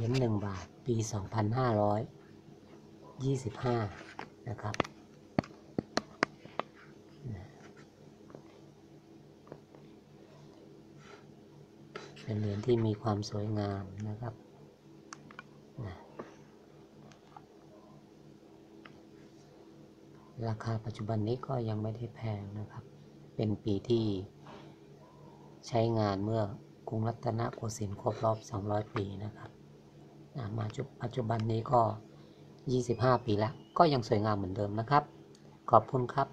รียญหนึ่งบาท ปี 2525 นะครับนะเป็นเหรียญที่มีความสวยงามนะครับราคาปัจจุบันนี้ก็ยังไม่ได้แพงนะครับ เป็นปีที่ใช้งานเมื่อกรุงรัตนโกสินทร์ครบรอบ 200 ปีนะครับ มาปัจจุบันนี้ก็ 25 ปีแล้ว ก็ยังสวยงามเหมือนเดิมนะครับ ขอบคุณครับ